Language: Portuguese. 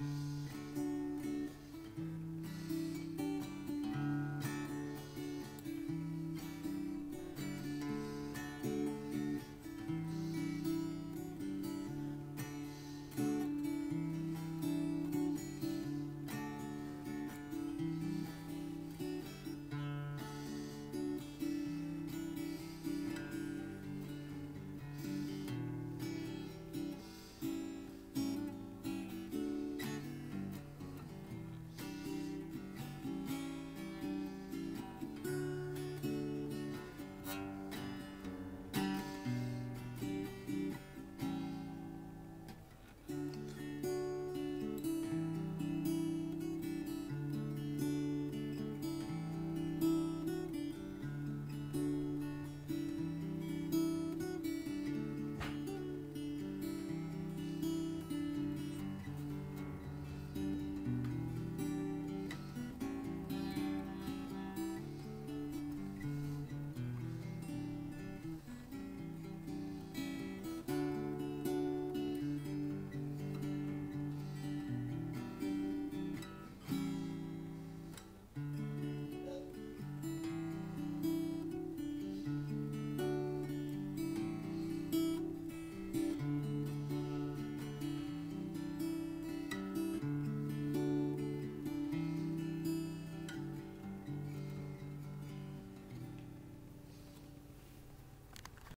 Música